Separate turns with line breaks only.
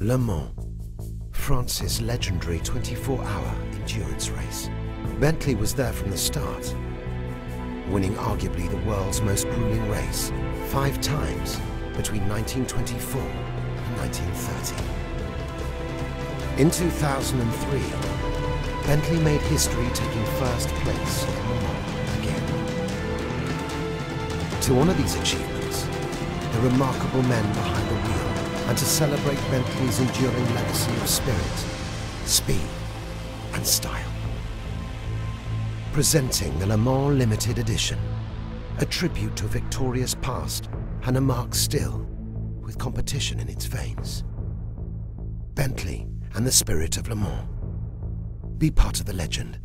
Le Mans, France's legendary 24-hour endurance race. Bentley was there from the start, winning arguably the world's most grueling race five times between 1924 and 1930. In 2003, Bentley made history taking first place in Le Mans again. To honour these achievements, the remarkable men behind and to celebrate Bentley's enduring legacy of spirit, speed, and style. Presenting the Le Mans Limited Edition, a tribute to a victorious past and a marque still with competition in its veins. Bentley and the spirit of Le Mans. Be part of the legend